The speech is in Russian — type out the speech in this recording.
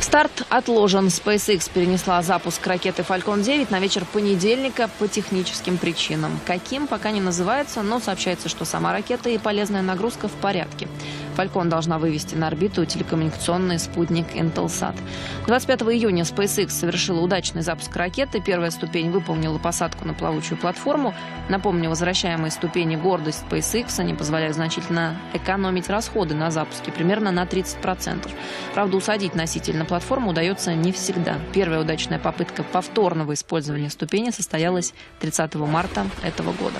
Старт отложен. SpaceX перенесла запуск ракеты Falcon 9 на вечер понедельника по техническим причинам. Каким, пока не называется, но сообщается, что сама ракета и полезная нагрузка в порядке. Falcon должна вывести на орбиту телекоммуникационный спутник Intelsat. 25 июня SpaceX совершила удачный запуск ракеты. Первая ступень выполнила посадку на плавучую платформу. Напомню, возвращаемые ступени гордость SpaceX, они позволяют значительно экономить расходы на запуске, примерно на 30%. Правда, усадить носитель на платформу удается не всегда. Первая удачная попытка повторного использования ступени состоялась 30 марта этого года.